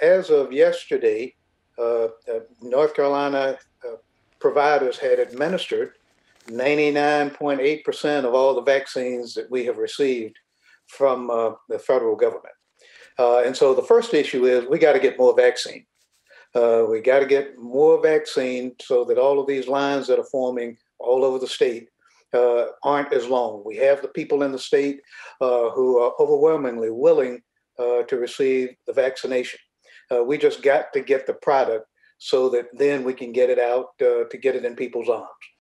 as of yesterday, uh, North Carolina uh, providers had administered 99.8% of all the vaccines that we have received from uh, the federal government. Uh, and so the first issue is we got to get more vaccine. Uh, we got to get more vaccine so that all of these lines that are forming all over the state uh, aren't as long. We have the people in the state uh, who are overwhelmingly willing uh, to receive the vaccination. Uh, we just got to get the product so that then we can get it out uh, to get it in people's arms.